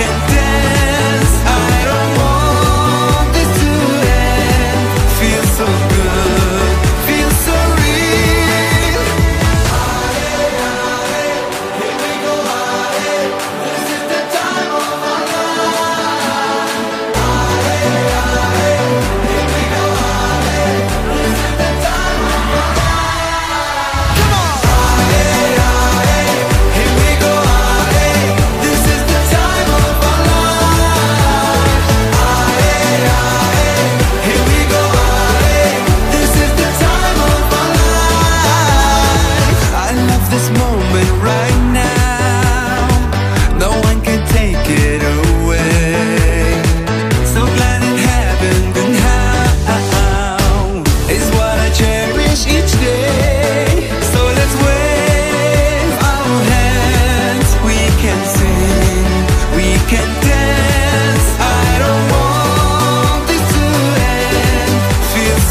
can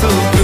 so